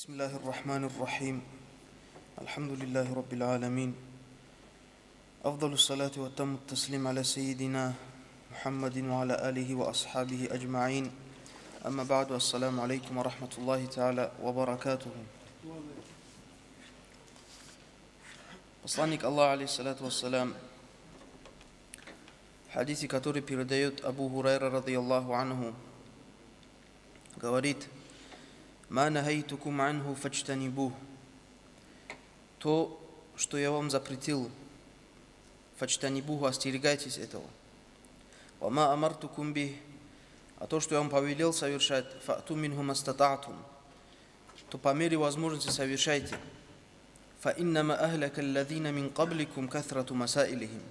بسم الله الرحمن الرحيم الحمد لله رب العالمين أفضل الصلاة وتم التسليم على سيدنا محمد وعلى آله وأصحابه أجمعين أما بعد السلام عليكم ورحمة الله تعالى وبركاته Посланник Аллаха, алейхиссалату вассалям, в хадисе, который передает Абу Хурайра, радиаллаху анху, говорит, «Ма нахайтукум анху фачтанибу» То, что я вам запретил, фачтанибуху, остерегайтесь этого. «Вама амартукум би» А то, что я вам повелел совершать, «Фату минху мастататум» То по мере возможности совершайте. «Фаиннама ахляка алладина мин кабликум каthрату масаилихим»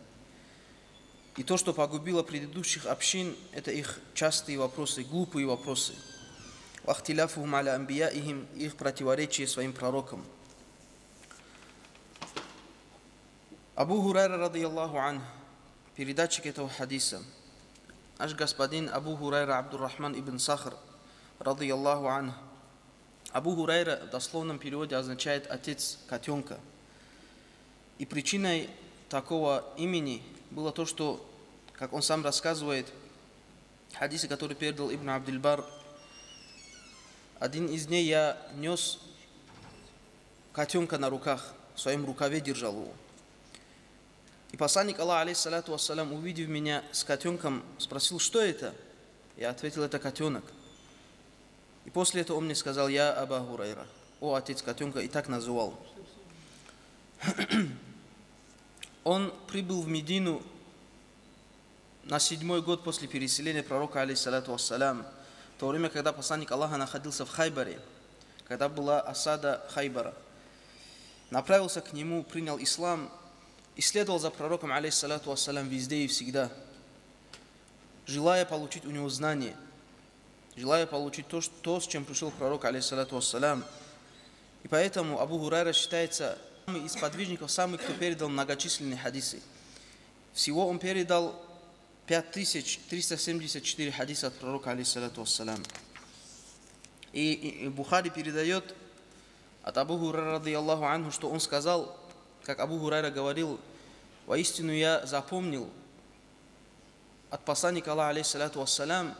И то, что погубило предыдущих общин, это их частые вопросы, глупые вопросы – вахтиляфухум аля амбияихим, их противоречие своим пророкам. Абу Хурайра, радиаллаху ан, передатчик этого хадиса, наш господин Абу Хурайра Абдуррахман ибн Сахар, радиаллаху ан, Абу Хурайра в дословном переводе означает «отец котенка». И причиной такого имени было то, что, как он сам рассказывает, хадисы, которые передал Ибн Абдильбар, один из дней я нес котенка на руках, в своем рукаве держал его. И посланник Аллаха, алейхиссалату вассалям, увидев меня с котенком, спросил, что это? Я ответил, это котенок. И после этого он мне сказал, я Аба Хурайра, о отец котенка, и так называл. Он прибыл в Медину на седьмой год после переселения пророка, алейхиссалату вассалям, то время, когда посланник Аллаха находился в Хайбаре, когда была осада Хайбара. Направился к нему, принял ислам и следовал за пророком, алейхиссалату вассалям, везде и всегда, желая получить у него знания – желая получить то, что, с чем пришел пророк, алейхиссалату вассалям. И поэтому Абу Хурайра считается из подвижников, самый, кто передал многочисленные хадисы. Всего он передал 5374 хадиса от пророка, алейхиссалату вассалям. И, Бухари передает от Абу Хурайра, радиаллаху анху, что он сказал, как Абу Хурайра говорил, «Воистину я запомнил от посланника Аллаха, алейхиссалату вассалям,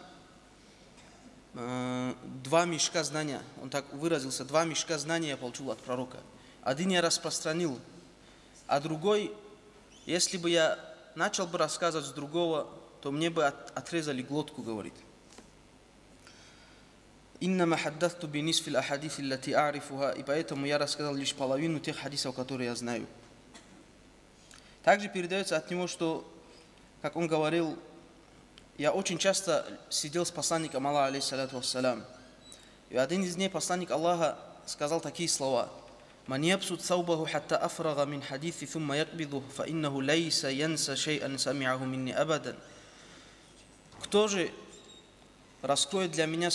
два мешка знания, он так выразился, два мешка знания я получил от пророка. Один я распространил, а другой, если бы я начал бы рассказывать с другого, то мне бы от, отрезали глотку, говорит. «Иннама хаддахту би нисфил ахадиф лати арифуха» И поэтому я рассказал лишь половину тех хадисов, которые я знаю. Также передается от него, что, как он говорил, я очень часто сидел с посланником Аллаха, алейхиссалату вассалям. И один из дней посланник Аллаха сказал такие слова. من يبسط ثوبه حتى أفرغ من حديث ثم يقبضه فإنه ليس ينسى شيئا سمعه مني أبدا Кто же раскроет для меня,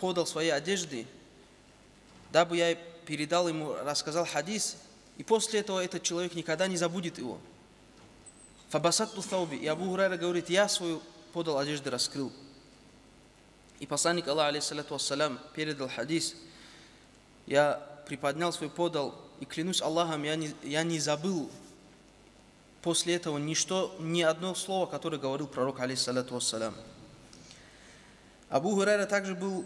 подал свои одежды, дабы я передал ему, рассказал хадис, и после этого этот человек никогда не забудет его. Фабасат Тустауби. И Абу Хурайра говорит, я свою подал одежды, раскрыл. И посланник Аллаха, алейхиссалату вассалям, передал хадис. Я приподнял свой подал, и клянусь Аллахом, я не, я не забыл после этого ничто, ни одно слово, которое говорил пророк, алейхиссалату вассалям. Абу Хурайра также был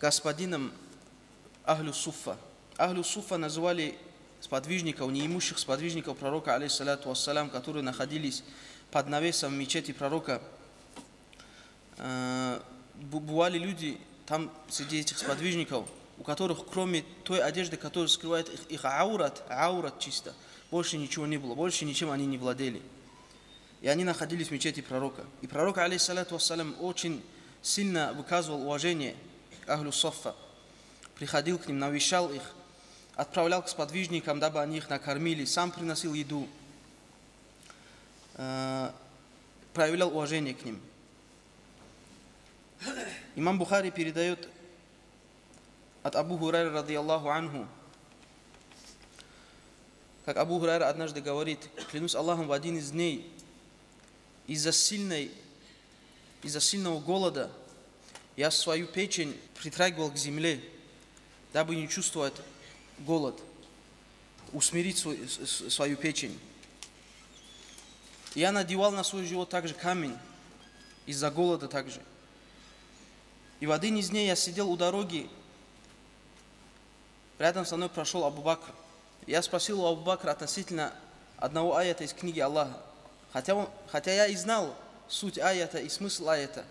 господином Ахлю Суфа. Ахлю Суфа называли сподвижников, неимущих сподвижников пророка, алейхиссалату вассалям, которые находились под навесом мечети пророка. Бывали люди там среди этих сподвижников, у которых кроме той одежды, которая скрывает их, их аурат, аурат чисто, больше ничего не было, больше ничем они не владели. И они находились в мечети пророка. И пророк, алейхиссалату вассалям, очень сильно выказывал уважение Ахлю Соффа. Приходил к ним, навещал их, отправлял к сподвижникам, дабы они их накормили, сам приносил еду, проявлял уважение к ним. Имам Бухари передает от Абу Хурайра, радиаллаху анху, как Абу Хурайра однажды говорит, клянусь Аллахом в один из дней, из-за сильной, из-за сильного голода я свою печень притрагивал к земле, дабы не чувствовать голод, усмирить свой, свою печень. Я надевал на свой живот также камень, из-за голода также. И в один из дней я сидел у дороги, рядом со мной прошел Абу Бакр. Я спросил у Абу Бакра относительно одного аята из книги Аллаха. Хотя, он, хотя я и знал суть аята и смысл аята,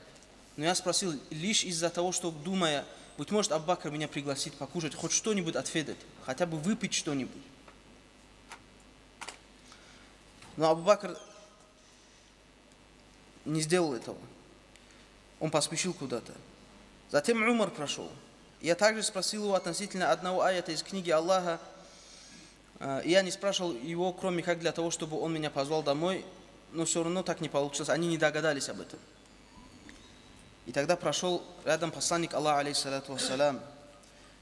но я спросил лишь из-за того, что думая, быть может, Абу Бакр меня пригласит покушать, хоть что-нибудь отведать, хотя бы выпить что-нибудь. Но Абу Бакр не сделал этого. Он поспешил куда-то. Затем Умар прошел. Я также спросил его относительно одного аята из книги Аллаха. Э, я не спрашивал его, кроме как для того, чтобы он меня позвал домой, но все равно так не получилось. Они не догадались об этом. И тогда прошел рядом посланник Аллаха, алейхиссалату вассалям.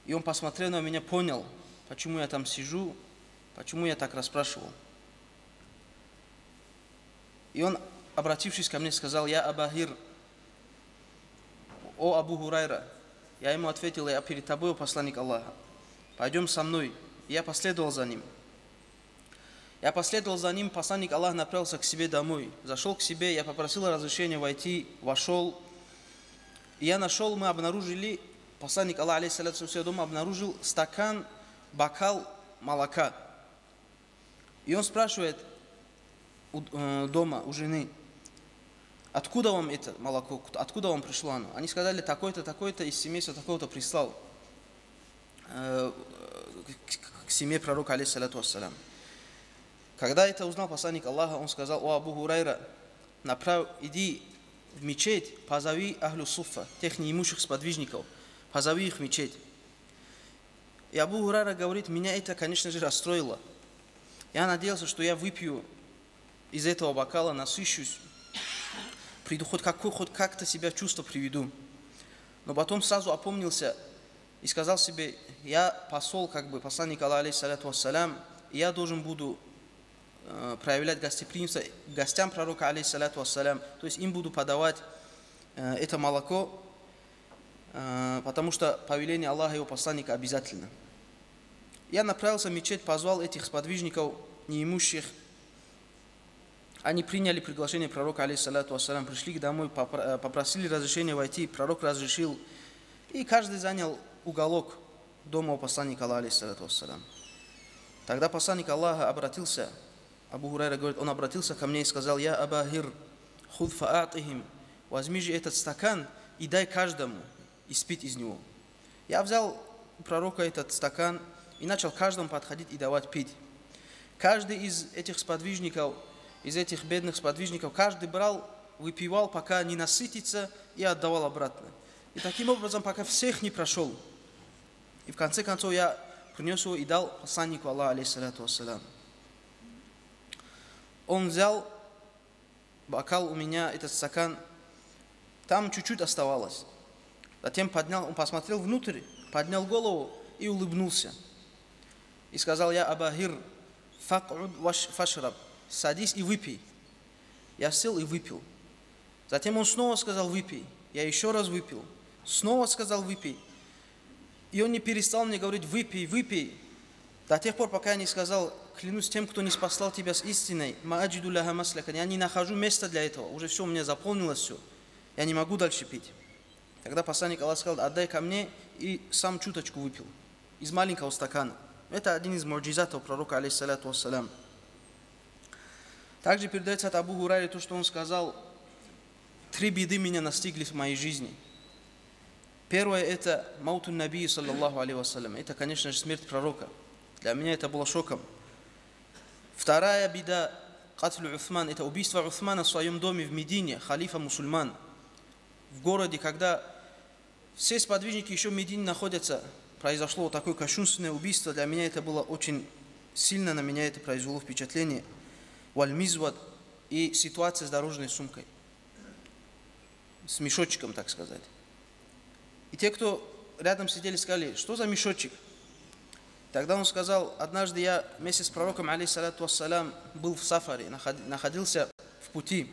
И он посмотрел на меня, понял, почему я там сижу, почему я так расспрашивал. И он, обратившись ко мне, сказал, «Я Абахир, о Абу Хурайра». Я ему ответил, «Я перед тобой, посланник Аллаха. Пойдем со мной». Я последовал за ним. Я последовал за ним, посланник Аллаха направился к себе домой. Зашел к себе, я попросил разрешения войти, вошел. Я нашел, мы обнаружили, посланник Аллаха, алейхиссалату себя дома, обнаружил стакан, бокал молока. И он спрашивает, у, э, дома у жены, откуда вам это молоко, откуда вам пришло оно? Они сказали, такой-то, такой-то из семейства такого-то прислал э, к, семье пророка, алейхиссалату вассалям. Когда это узнал посланник Аллаха, он сказал, о Абу Хурайра, направь, иди в мечеть, позови Ахлю Суфа, тех неимущих сподвижников, позови их в мечеть. И Абу Хурайра говорит, меня это, конечно же, расстроило. Я надеялся, что я выпью из этого бокала насыщусь, приду хоть, какой, хоть как-то себя чувство приведу. Но потом сразу опомнился и сказал себе, я посол, как бы, посланник Аллаха, алейхиссалату вассалям, я должен буду э, проявлять гостеприимство гостям пророка, алейхиссалату вассалям, то есть им буду подавать э, это молоко, э, потому что повеление Аллаха и его посланника обязательно. Я направился в мечеть, позвал этих сподвижников, неимущих, они приняли приглашение пророка, алейхиссалату вассалам, пришли домой, э, попросили разрешения войти, пророк разрешил, и каждый занял уголок дома у посланника Аллаха, алейхиссалату вассалам. Тогда посланник Аллаха обратился, Абу Хурайра говорит, он обратился ко мне и сказал, «Я Абахир, худ фаатихим, возьми же этот стакан и дай каждому испить из него». Я взял у пророка этот стакан и начал каждому подходить и давать пить. Каждый из этих сподвижников из этих бедных сподвижников, каждый брал, выпивал, пока не насытится, и отдавал обратно. И таким образом, пока всех не прошел. И в конце концов я принес его и дал посланнику Аллаха, алейхиссалату вассалам. Он взял бокал у меня, этот стакан, там чуть-чуть оставалось. Затем поднял, он посмотрел внутрь, поднял голову и улыбнулся. И сказал, я Абахир, фак'уд фашраб, садись и выпей. Я сел и выпил. Затем он снова сказал, выпей. Я еще раз выпил. Снова сказал, выпей. И он не перестал мне говорить, выпей, выпей. До тех пор, пока я не сказал, клянусь тем, кто не спасал тебя с истиной, ма'аджиду я не нахожу места для этого, уже все, у меня заполнилось все, я не могу дальше пить. Тогда посланник Аллаха сказал, отдай ко мне, и сам чуточку выпил, из маленького стакана. Это один из муджизатов пророка, алейхиссалату вассалям. Также передается от Абу Гурари то, что он сказал, три беды меня настигли в моей жизни. Первое это мауту наби, саллаллаху алейhi. Это, конечно же, смерть пророка. Для меня это было шоком. Вторая беда, катлю Уthман, это убийство Уthмана в своем доме в Медине, халифа мусульман. В городе, когда все сподвижники еще в Медине находятся, произошло такое кощунственное убийство. Для меня это было очень сильно, на меня это произвело впечатление – вальмизват и ситуация с дорожной сумкой, с мешочком, так сказать. И те, кто рядом сидели, сказали, что за мешочек? Тогда он сказал, однажды я вместе с пророком, алейхиссалату вассалям, был в сафаре, находился в пути.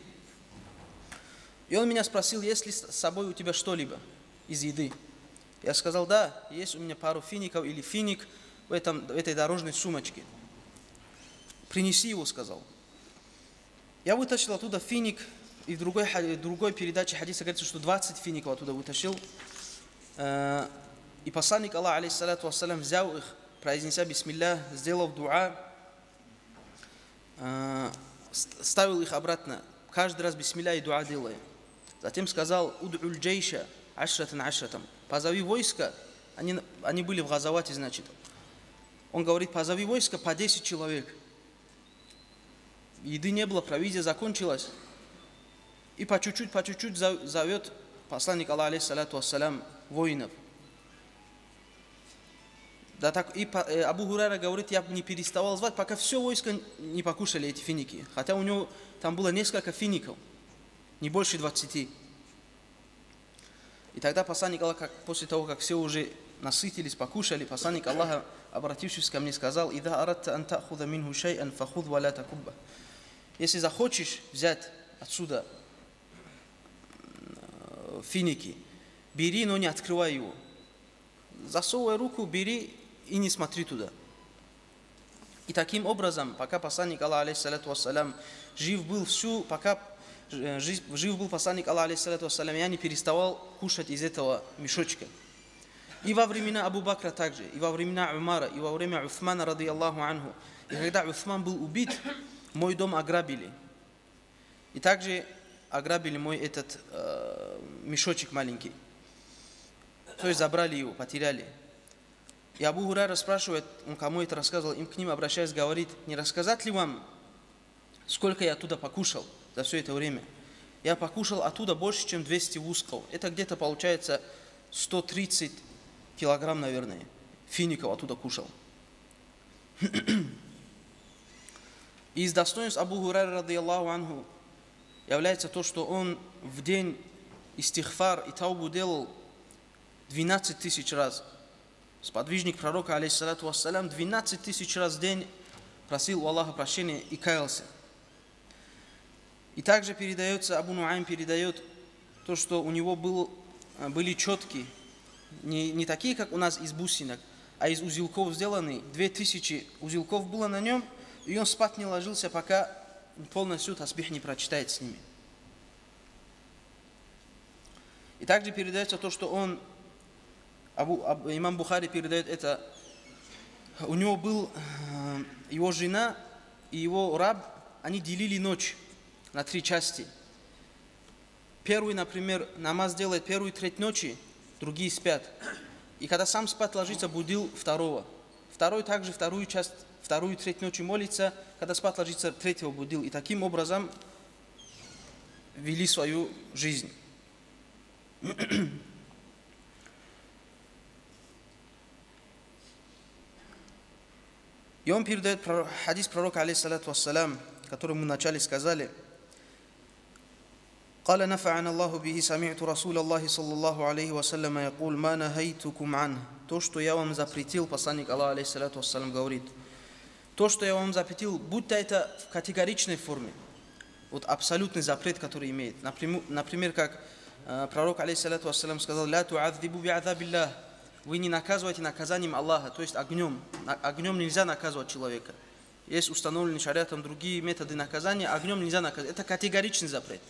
И он меня спросил, есть ли с собой у тебя что-либо из еды. Я сказал, да, есть у меня пару фиников или финик в, этом, в этой дорожной сумочке. Принеси его, сказал. Я вытащил оттуда финик, и в другой, другой передаче хадиса говорится, что 20 фиников оттуда вытащил. Э, и посланник Аллаха, алейхиссалату вассалям, взял их, произнеся бисмилля, сделал дуа, э, ставил их обратно, каждый раз бисмилля и дуа делая. Затем сказал, уд'уль джейша, ашратан ашратам, позови войско, они, они были в Газавате, значит. Он говорит, позови войско по 10 человек. Еды не было, провизия закончилась. И по чуть-чуть, по чуть-чуть зовет посланник Аллаха, алейхиссалату вассалям, воинов. Да так, и э, Абу Хурайра говорит, я не переставал звать, пока все войско не покушали эти финики. Хотя у него там было несколько фиников, не больше 20. И тогда посланник Аллаха, после того, как все уже насытились, покушали, посланник Аллаха, обратившись ко мне, сказал, «Ида аратта ан та'худа минху шай'ан фахуд ва ла такубба». Если захочешь взять отсюда финики, бери, но не открывай его. Засовывай руку, бери и не смотри туда. И таким образом, пока посланник Аллаха, алейхиссалату вассалям, жив был всю, пока э, жив был посланник Аллаха, алейхиссалату вассалям, я не переставал кушать из этого мешочка. И во времена Абу Бакра также, и во времена Умара, и во время Уфмана, ради Аллаху анху. И когда Уфман был убит, мой дом ограбили. И также ограбили мой этот э, мешочек маленький. То есть забрали его, потеряли. И Абу Хурайра спрашивает, он кому это рассказывал, им к ним обращаясь, говорит, не рассказать ли вам, сколько я оттуда покушал за все это время? Я покушал оттуда больше, чем 200 вусков. Это где-то получается 130 килограмм, наверное, фиников оттуда кушал. Из достоинств Абу Хурайра, ради Аллаху анху, является то, что он в день истихфар и таубу делал 12 тысяч раз. Сподвижник пророка, алейхиссалату вассалям, 12 тысяч раз в день просил у Аллаха прощения и каялся. И также передается, Абу Нуайм передает то, что у него был, были четкие, не, не такие, как у нас из бусинок, а из узелков сделанные. Две тысячи узелков было на нем, и он спать не ложился, пока полностью tasbih не прочитает с ними. И также передается то, что он, Абу, Аб, имам Бухари передает это, у него был э, его жена и его раб, они делили ночь на три части. Первый, например, намаз делает первую треть ночи, другие спят. И когда сам спать ложится, будил второго. Второй также вторую часть вторую треть ночи молится, когда спать ложится, третьего будил. И таким образом вели свою жизнь. И он передает хадис пророка, алейхиссалату вассалам, который мы вначале сказали. قال نفعنا الله به سمعت رسول الله صلى الله عليه وسلم يقول ما نهيتكم عنه то, что я вам запретил, посланник Аллаха, алейхиссалату вассалам, говорит – то, что я вам запретил, будто это в категоричной форме, вот абсолютный запрет, который имеет. Например, например как э, пророк, алейхиссалату вассалам, сказал, «Ля ту'адзибу би'адабиллах» Вы не наказываете наказанием Аллаха, то есть огнем. Огнем нельзя наказывать человека. Есть установлены шариатом другие методы наказания, огнем нельзя наказывать. Это категоричный запрет.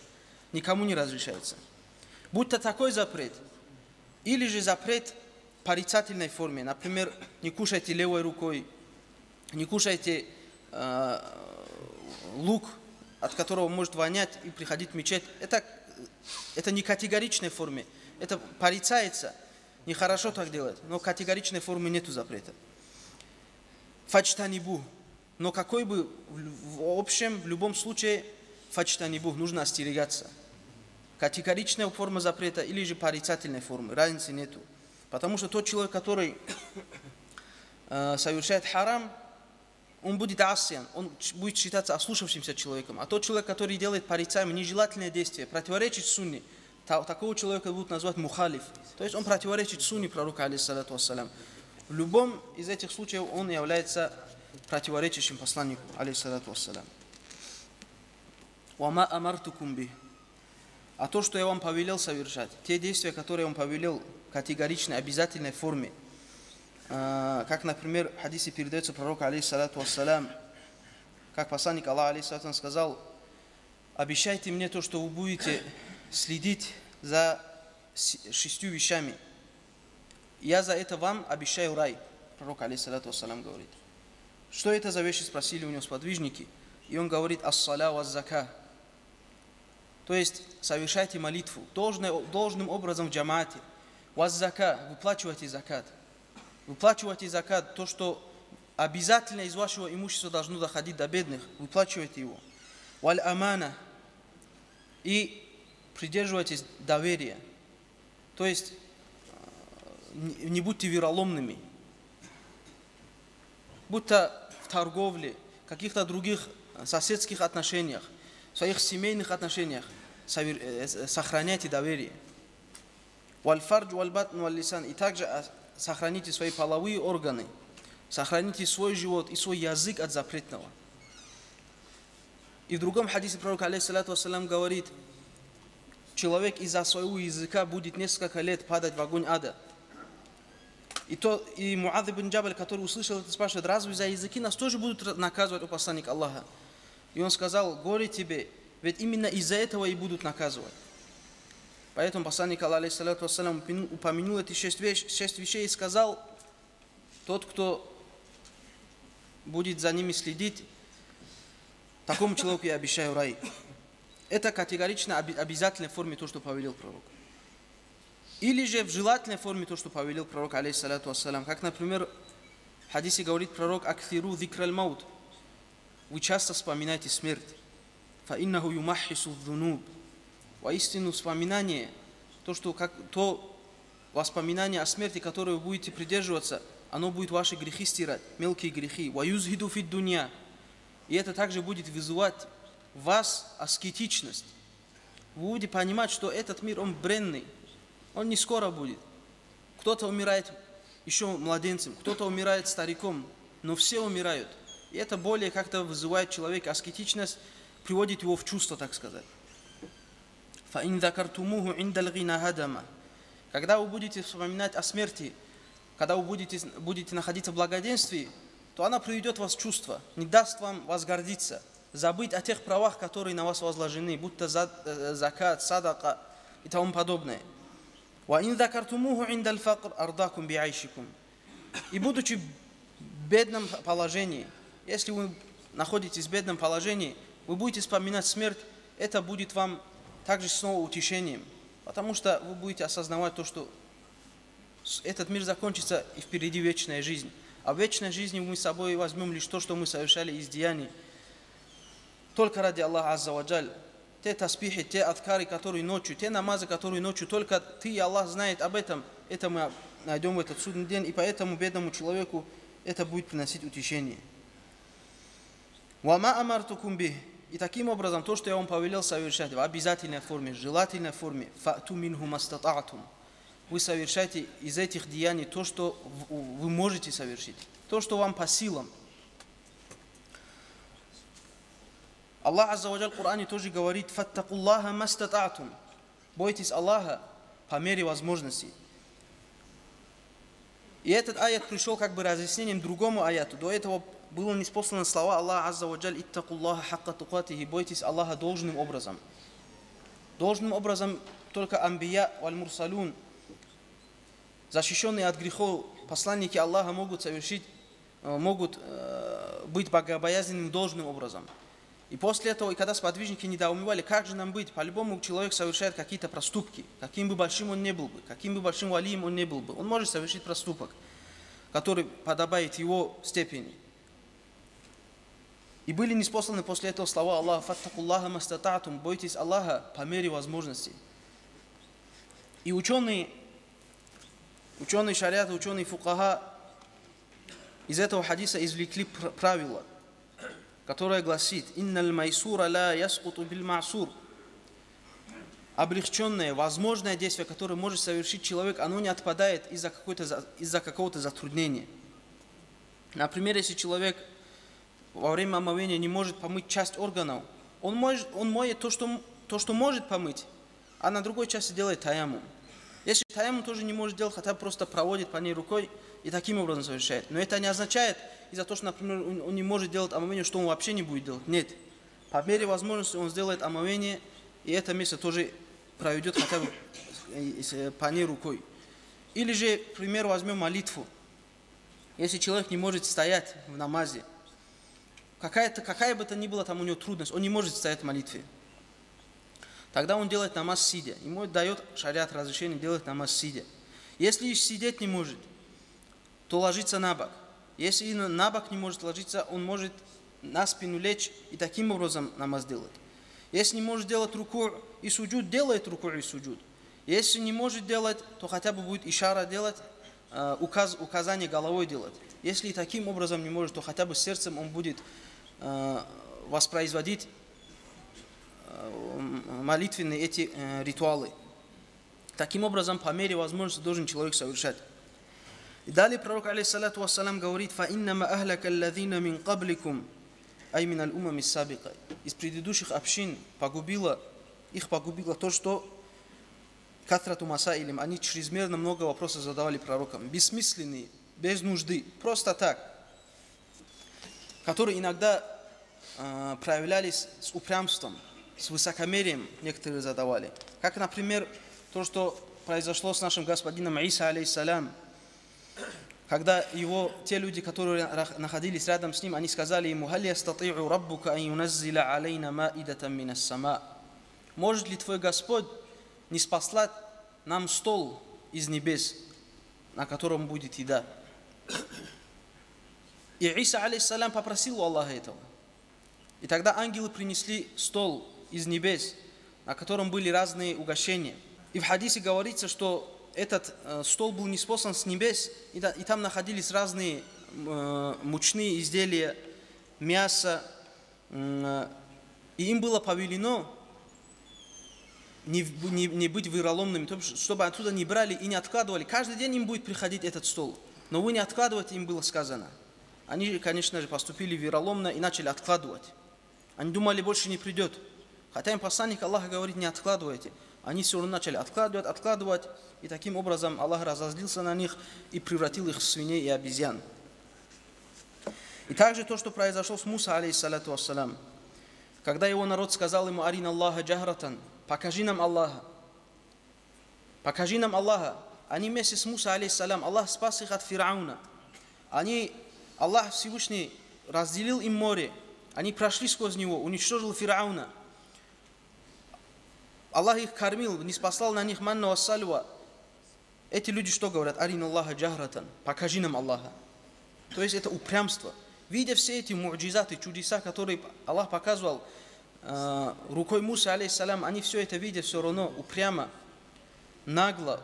Никому не разрешается. Будь-то такой запрет, или же запрет порицательной форме. Например, не кушайте левой рукой, не кушайте э, лук, от которого может вонять и приходить в мечеть. Это, это не категоричной форме. Это порицается. Нехорошо так делать, но категоричной формы нету запрета. Фачтанибу. Но какой бы в общем, в любом случае, фачтанибу нужно остерегаться. Категоричная форма запрета или же порицательной формы. Разницы нету. Потому что тот человек, который э, совершает харам, он будет асиян, он будет считаться ослушавшимся человеком. А тот человек, который делает порицаемое, нежелательное действие, противоречит сунне, такого человека будут назвать мухалиф. То есть он противоречит сунне пророка, алейхиссалату вассалям. В любом из этих случаев он является противоречащим посланнику, алейхиссалату вассалям. «Вама амартукум би». А то, что я вам повелел совершать, те действия, которые я вам повелел, категоричной, обязательной форме. А, как, например, в хадисе передается пророк, алейхиссалату вассалям, как посланник Аллаха, алейхиссалату сказал, обещайте мне то, что вы будете следить за шестью вещами. Я за это вам обещаю рай. Пророк, алейхиссалату вассалям, говорит. Что это за вещи, спросили у него сподвижники. И он говорит, ассаля ва зака. То есть, совершайте молитву должным образом в джамате. Ваззака, выплачивайте закат. Выплачивайте закат, то, что обязательно из вашего имущества должно доходить до бедных, выплачивайте его. Валь амана. И придерживайтесь доверия. То есть, э, не будьте вероломными. Будто в торговле, каких-то других соседских отношениях, своих семейных отношениях э, сохраняйте доверие. Вальфардж вальбатн валлисан. И также сохраните свои половые органы, сохраните свой живот и свой язык от запретного. И в другом хадисе пророк, алейхиссалату вассалам, говорит, человек из-за своего языка будет несколько лет падать в огонь ада. И, то, и Муад ибн Джабаль, который услышал это, спрашивает, разве за языки нас тоже будут наказывать у посланника Аллаха? И он сказал, горе тебе, ведь именно из-за этого и будут наказывать. Поэтому посланник алейхиссалату вассалам, упомянул эти шесть, вещ, шесть вещей и сказал, тот, кто будет за ними следить, такому человеку я обещаю рай. Это категорично обязательной форме то, что повелел пророк. Или же в желательной форме то, что повелел пророк, алейхиссалату вассалам. Как, например, в хадисе говорит пророк, «Акфиру зикрал маут». Вы часто вспоминайте смерть. «Фаиннаху юмахису dhunуб». Воистину вспоминание, то, что как, то воспоминание о смерти, которое вы будете придерживаться, оно будет ваши грехи стирать, мелкие грехи. «Ваюзхиду фид дунья». И это также будет вызывать в вас аскетичность. Вы будете понимать, что этот мир, он бренный, он не скоро будет. Кто-то умирает еще младенцем, кто-то умирает стариком, но все умирают. И это более как-то вызывает человека аскетичность, приводит его в чувство, так сказать. فَإِنْ ذَكَرْتُمُوهُ عِنْدَ الْغِنَى هَدَمَ Когда вы будете вспоминать о смерти, когда вы будете, будете находиться в благоденствии, то она приведет вас в чувство, не даст вам возгордиться, забыть о тех правах, которые на вас возложены, будто э, закат, садака и тому подобное. وَإِنْ ذَكَرْتُمُوهُ عِنْدَ الْفَقْرِ أَرْضَاكُمْ بِعَيْشِكُمْ И будучи в бедном положении, если вы находитесь в бедном положении, вы будете вспоминать смерть, это будет вам также снова утешением, потому что вы будете осознавать то, что этот мир закончится и впереди вечная жизнь. А в вечной жизни мы с собой возьмем лишь то, что мы совершали из деяний. Только ради Аллаха Азза Ваджаль. Те таспихи, те откары, которые ночью, те намазы, которые ночью, только ты и Аллах знает об этом. Это мы найдем в этот судный день, и поэтому бедному человеку это будет приносить утешение. «Вама амартукум бих» И таким образом, то, что я вам повелел совершать в обязательной форме, желательной форме, фату минху. Вы совершайте из этих деяний то, что вы можете совершить, то, что вам по силам. Аллах Аззаваджал в Коране тоже говорит, фаттакуллаха мастататум. Бойтесь Аллаха по мере возможностей. И этот аят пришел как бы разъяснением другому аяту. До этого было неспосланы слова Аллаха Азза Ваджаль «Иттакуллаха хакка тукатихи» «Бойтесь Аллаха должным образом». Должным образом только амбия валь мурсалун, защищенные от грехов посланники Аллаха могут совершить, э, могут э, быть богобоязненным должным образом. И после этого, и когда сподвижники недоумевали, как же нам быть, по-любому человек совершает какие-то проступки, каким бы большим он не был бы, каким бы большим валием он не был бы, он может совершить проступок, который подобает его степени. И были неспосланы после этого слова Аллаха, «Фаттакуллаха мастататум», «Бойтесь Аллаха по мере возможностей». И ученые, ученые шариата, ученые фукаха из этого хадиса извлекли правило, которое гласит «Инналь майсура ла яскуту бил масур» облегченное, возможное действие, которое может совершить человек, оно не отпадает из-за из какого-то затруднения. Например, если человек – во время омовения не может помыть часть органов, он, может, он моет то что, то, что может помыть, а на другой части делает таяму. Если таямум тоже не может делать, хотя просто проводит по ней рукой и таким образом совершает. Но это не означает, из-за того, что, например, он не может делать омовение, что он вообще не будет делать. Нет. По мере возможности он сделает омовение, и это место тоже проведет хотя бы э, по ней рукой. Или же, к примеру, возьмем молитву. Если человек не может стоять в намазе, какая-то, какая бы то ни была там у него трудность, он не может стоять в молитве. Тогда он делает намаз сидя. Ему дает шариат разрешение делать намаз сидя. Если сидеть не может, то ложится на бок. Если на бок не может ложиться, он может на спину лечь и таким образом намаз делать. Если не может делать руку и суджуд, делает руку и суджуд. Если не может делать, то хотя бы будет ишара делать, указ, указание головой делать. Если таким образом не может, то хотя бы сердцем он будет э, воспроизводить э, молитвенные эти ритуалы. Таким образом, по мере возможности должен человек совершать. И далее пророк, алейхиссалату вассалам, говорит, «Фаиннама ахлака аллазина мин кабликум, ай мин аль-умами сабика». Из предыдущих общин погубило, их погубило то, что катрату масаилим, они чрезмерно много вопросов задавали пророкам, бессмысленные, без нужды, просто так, которые иногда э, проявлялись с упрямством, с высокомерием некоторые задавали. Как, например, то, что произошло с нашим господином Иса, алейхиссалям, когда его, те люди, которые находились рядом с ним, они сказали ему, «Халь ястати'у раббука ан юназзиля алейна маидатам минас сама». Может ли твой Господь не спаслать нам стол из небес, на котором будет еда? И Иса, алейхиссалям, попросил у Аллаха этого. И тогда ангелы принесли стол из небес, на котором были разные угощения. И в хадисе говорится, что этот э, стол был неспослан с небес, и там находились разные э, мучные изделия, мясо, э, и им было повелено не, не, не быть вероломными, чтобы оттуда не брали и не откладывали. Каждый день им будет приходить этот стол, но вы не откладывайте, им было сказано. Они, конечно же, поступили вероломно и начали откладывать. Они думали, больше не придет. Хотя им посланник Аллаха говорит, не откладывайте. Они все равно начали откладывать, откладывать, и таким образом Аллах разозлился на них и превратил их в свиней и обезьян. И также то, что произошло с Муса, алейхиссалату вассалам, когда его народ сказал ему, «Арин Аллаха джахратан», «Покажи нам Аллаха». «Покажи нам Аллаха». Они вместе с Муса, алейхиссалам, Аллах спас их от Фирауна. Они, Аллах Всевышний разделил им море, они прошли сквозь него, уничтожил Фирауна – Аллах их кормил, не спасал на них манна вассалюа. Эти люди что говорят? Арин Аллаха джахратан. Покажи нам Аллаха. То есть это упрямство. Видя все эти муджизаты, чудеса, которые Аллах показывал рукой Муса, алейхиссалям, они все это видя все равно упрямо, нагло,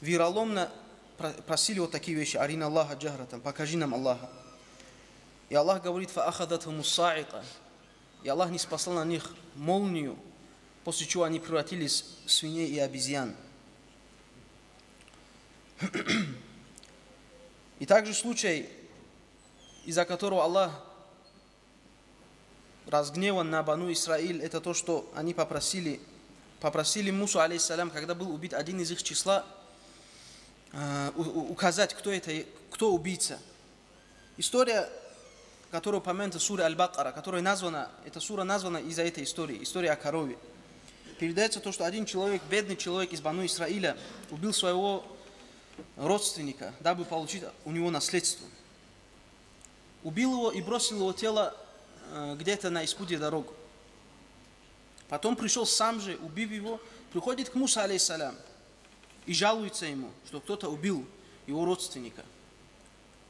вероломно просили вот такие вещи. Арин Аллаха джахратан. Покажи нам Аллаха. И Аллах говорит, фаахадатхуму са'iqa. И Аллах не спасал на них молнию, после чего они превратились в свиней и обезьян. И также случай, из-за которого Аллах разгневан на Бану Исраиль, это то, что они попросили, попросили Мусу, алейхиссалям, когда был убит один из их числа, э, указать, кто это, кто убийца. История, которая упомянута в суре Аль-Бакара, которая названа, эта сура названа из-за этой истории, история о корове передается то, что один человек, бедный человек из Бану Исраиля, убил своего родственника, дабы получить у него наследство. Убил его и бросил его тело где-то на испуде дорогу. Потом пришел сам же, убив его, приходит к Муса, алейсалям, и жалуется ему, что кто-то убил его родственника.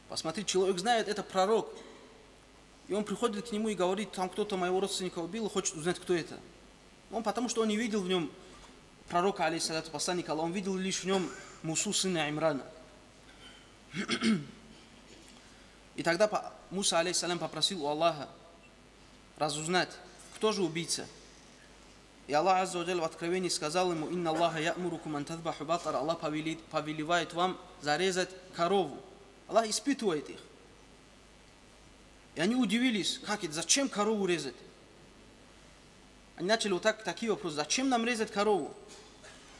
Посмотри, человек знает, это пророк. И он приходит к нему и говорит, там кто-то моего родственника убил, хочет узнать, кто это. Он потому что он не видел в нем пророка, алейхиссалату посланника Аллаха, он видел лишь в нем Мусу, сына Имрана. И тогда Муса, алейхиссалям, попросил у Аллаха разузнать, кто же убийца. И Аллах Азза в откровении сказал ему, «Инна Аллаха я'мурукум ан тадбаху батар». Аллах повелевает вам зарезать корову. Аллах испытывает их. И они удивились, как это, зачем корову резать? Они начали вот так, такие вопросы. Зачем нам резать корову?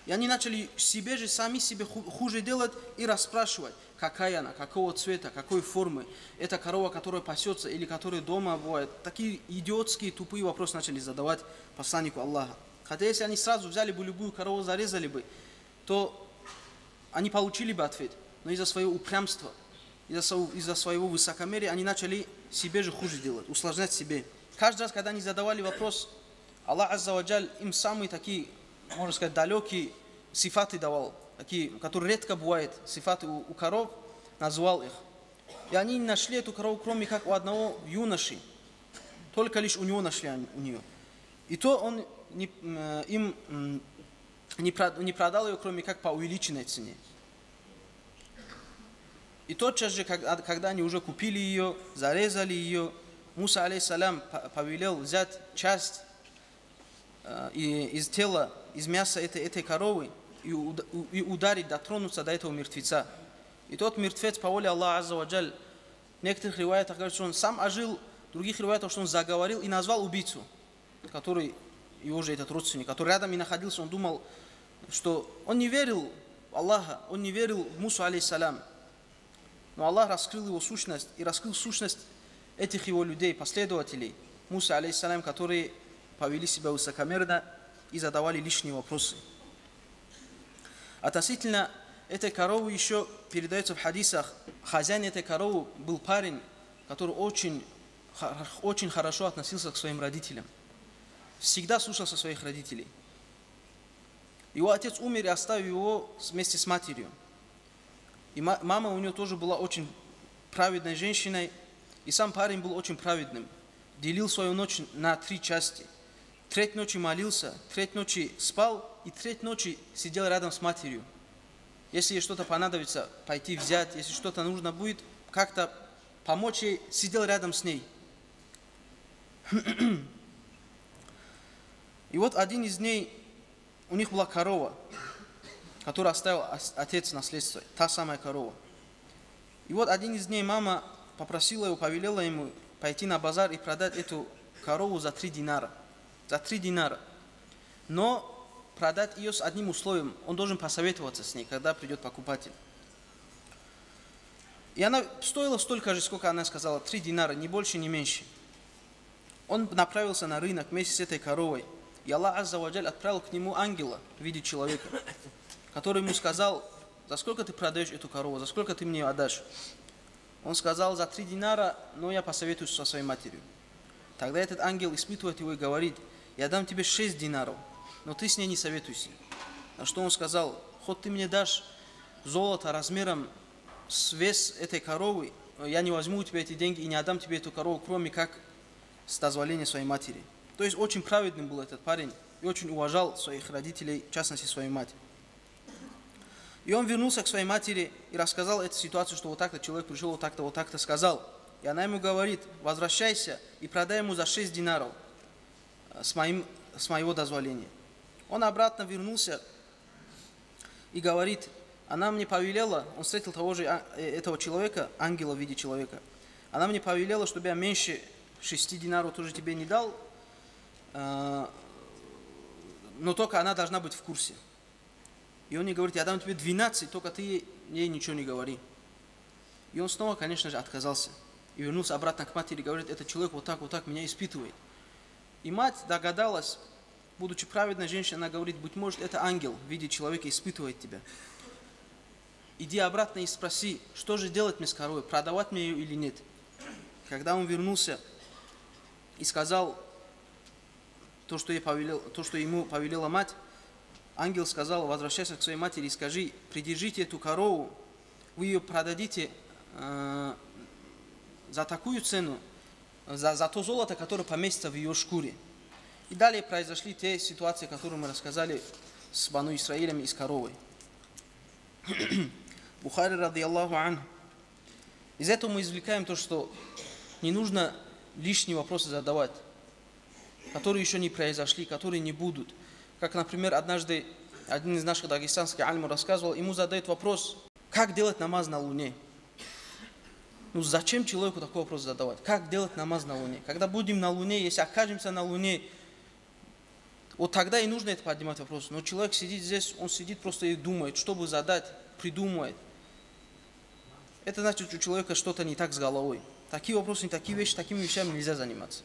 И они начали себе же, сами себе хуже делать и расспрашивать, какая она, какого цвета, какой формы. Это корова, которая пасется или которая дома бывает. Такие идиотские, тупые вопросы начали задавать посланнику Аллаха. Хотя если они сразу взяли бы любую корову, зарезали бы, то они получили бы ответ. Но из-за своего упрямства, из-за своего, из своего высокомерия, они начали себе же хуже делать, усложнять себе. Каждый раз, когда они задавали вопрос, Аллах Аззаваджаль им самые такие, можно сказать, далекие сифаты давал, такие, которые редко бывают, сифаты у, у коров, назвал их. И они не нашли эту корову, кроме как у одного юноши. Только лишь у него нашли они, у нее. И то он не, э, им не, не продал ее, кроме как по увеличенной цене. И тотчас же, когда они уже купили ее, зарезали ее, Муса, алейсалям, повелел взять часть э, из тела, из мяса этой, этой коровы и ударить, дотронуться до этого мертвеца. И тот мертвец по воле Аллаха Азза Ваджаль, в некоторых риваятах говорят, что он сам ожил, в других риваятах, что он заговорил и назвал убийцу, который его же этот родственник, который рядом и находился, он думал, что он не верил в Аллаха, он не верил в Мусу, алейсалям. Но Аллах раскрыл его сущность и раскрыл сущность этих его людей, последователей, Муса, алейсалям, которые повели себя высокомерно и задавали лишние вопросы. Относительно этой коровы еще передается в хадисах, хозяин этой коровы был парень, который очень, очень хорошо относился к своим родителям. Всегда слушался своих родителей. Его отец умер и оставил его вместе с матерью. И мама у него тоже была очень праведной женщиной, и сам парень был очень праведным. Делил свою ночь на три части – треть ночи молился, треть ночи спал и треть ночи сидел рядом с матерью. Если ей что-то понадобится, пойти взять, если что-то нужно будет, как-то помочь ей, сидел рядом с ней. И вот один из дней, у них была корова, которую оставил отец наследство, та самая корова. И вот один из дней мама попросила его, повелела ему пойти на базар и продать эту корову за три динара за 3 динара. Но продать ее с одним условием. Он должен посоветоваться с ней, когда придет покупатель. И она стоила столько же, сколько она сказала, 3 динара, ни больше, ни меньше. Он направился на рынок вместе с этой коровой. И Аллах Аззаваджаль отправил к нему ангела в виде человека, который ему сказал, за сколько ты продаешь эту корову, за сколько ты мне ее отдашь. Он сказал, за три динара, но я посоветуюсь со своей матерью. Тогда этот ангел испытывает его и говорит – я дам тебе шесть динаров, но ты с ней не советуйся. На что он сказал, хоть ты мне дашь золото размером с вес этой коровы, я не возьму у тебя эти деньги и не отдам тебе эту корову, кроме как с дозволения своей матери. То есть очень праведным был этот парень и очень уважал своих родителей, в частности свою мать. И он вернулся к своей матери и рассказал эту ситуацию, что вот так-то человек пришел, вот так-то, вот так-то сказал. И она ему говорит, возвращайся и продай ему за 6 динаров с, моим, с моего дозволения. Он обратно вернулся и говорит, она мне повелела, он встретил того же а, э, этого человека, ангела в виде человека, она мне повелела, чтобы я меньше шести динаров тоже тебе не дал, э, но только она должна быть в курсе. И он мне говорит, я дам тебе 12, только ты ей ничего не говори. И он снова, конечно же, отказался. И вернулся обратно к матери и говорит, этот человек вот так, вот так меня испытывает. И мать догадалась, будучи праведной женщиной, она говорит, быть может, это ангел в виде человека испытывает тебя. Иди обратно и спроси, что же делать мне с коровой, продавать мне ее или нет. Когда он вернулся и сказал то, что, ей повелел, то, что ему повелела мать, ангел сказал, возвращайся к своей матери и скажи, придержите эту корову, вы ее продадите э, за такую цену, за, за то золото, которое поместится в ее шкуре. И далее произошли те ситуации, которые мы рассказали с Бану Исраилем и с коровой. Бухари, ради Аллаху ан. Из этого мы извлекаем то, что не нужно лишние вопросы задавать, которые еще не произошли, которые не будут. Как, например, однажды один из наших дагестанских альму рассказывал, ему задают вопрос, как делать намаз на луне. Ну зачем человеку такой вопрос задавать? Как делать намаз на Луне? Когда будем на Луне, если окажемся на Луне, Вот тогда и нужно это поднимать вопрос. Но человек сидит здесь, он сидит просто и думает, чтобы задать, придумывает. Это значит, у человека что-то не так с головой. Такие вопросы, такие вещи, такими вещами нельзя заниматься.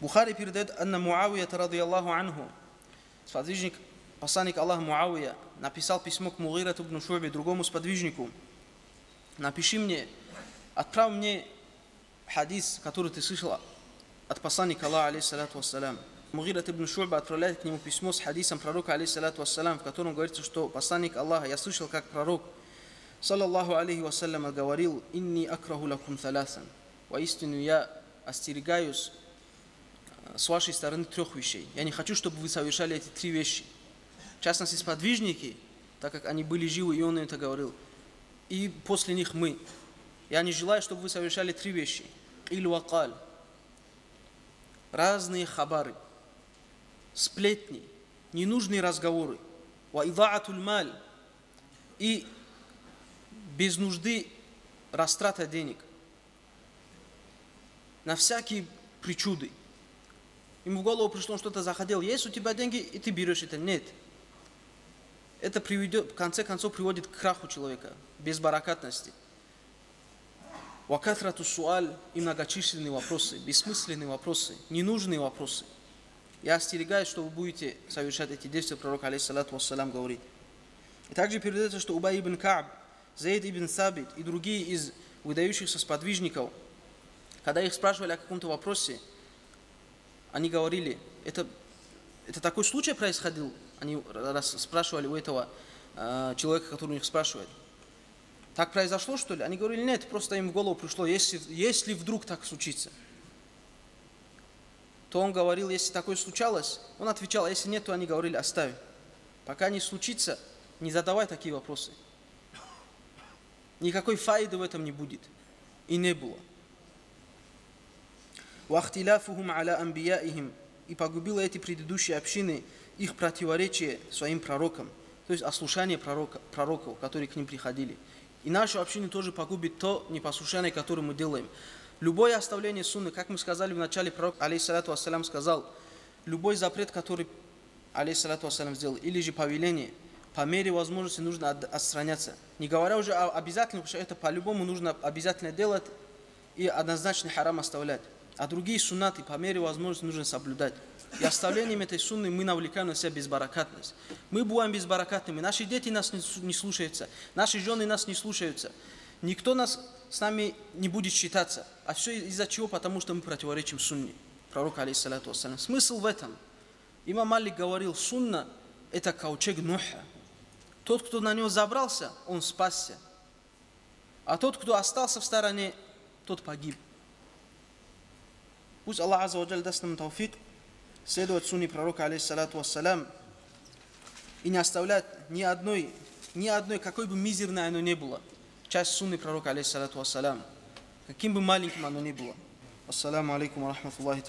Бухари передает, Анна Муавия, ради Аллаху анху, сподвижник, посланник Аллаха Муавия, написал письмо к Мугирату ибн Шуби, другому сподвижнику. Напиши мне, отправь мне хадис, который ты слышал от посланника Аллаха, алейхиссалату вассалям. Мугират ибн Шуба отправляет к нему письмо с хадисом пророка, алейхиссалату вассалям, в котором говорится, что посланник Аллаха, я слышал, как пророк, саллаллаху алейхи вассалям, говорил, «Инни акраху лакум таласан». Воистину я остерегаюсь с вашей стороны трех вещей. Я не хочу, чтобы вы совершали эти три вещи. В частности, сподвижники, так как они были живы, и он это говорил. И после них мы. Я не желаю, чтобы вы совершали три вещи. Иль вакаль. Разные хабары. Сплетни. Ненужные разговоры. Маль. И без нужды растрата денег. На всякие причуды. Ему в голову пришло, он что-то захотел. Есть у тебя деньги, и ты берешь это. Нет. Это приведет, в конце концов приводит к краху человека, безбаракатности. Вакатрату суаль и многочисленные вопросы, бессмысленные вопросы, ненужные вопросы. Я остерегаюсь, что вы будете совершать эти действия, пророк, алейхиссалату вассалам, говорит. И также передается, что Убай ибн Кааб, Заид ибн Сабит и другие из выдающихся сподвижников, когда их спрашивали о каком-то вопросе, они говорили, это, это такой случай происходил, они спрашивали у этого э, человека, который у них спрашивает. Так произошло, что ли? Они говорили, нет, просто им в голову пришло, если, если вдруг так случится То он говорил, если такое случалось, он отвечал, а если нет, то они говорили, оставь. Пока не случится, не задавай такие вопросы. Никакой файды в этом не будет. И не было. وَاخْتِلَافُهُمْ عَلَى أَنْبِيَائِهِمْ И погубило эти предыдущие общины их противоречие своим пророкам, то есть ослушание пророка, пророков, которые к ним приходили. И нашу общину тоже погубит то непослушание, которое мы делаем. Любое оставление сунны, как мы сказали в начале, пророк, алейхиссалату вассалям, сказал, любой запрет, который, алейхиссалату вассалям, сделал, или же повеление, по мере возможности нужно отстраняться. Не говоря уже о обязательном, что это по-любому нужно обязательно делать и однозначно харам оставлять. А другие суннаты по мере возможности нужно соблюдать. И оставлением этой сунны мы навлекаем на себя безбаракатность. Мы бываем безбаракатными, наши дети нас не слушаются, наши жены нас не слушаются. Никто нас с нами не будет считаться. А все из-за чего? Потому что мы противоречим сунне. Пророк, алейхиссалату вассалям. Смысл в этом. Имам Малик говорил, сунна – это ковчег Нуха. Тот, кто на него забрался, он спасся. А тот, кто остался в стороне, тот погиб. Пусть Аллах wa даст нам тауфик следовать сунне пророка, алейхиссалату вассалям, и не оставлять ни одной, ни одной, какой бы мизерной оно ни было, часть сунны пророка, алейхиссалату вассалям, каким бы маленьким оно ни было. Ассаламу алейкум ва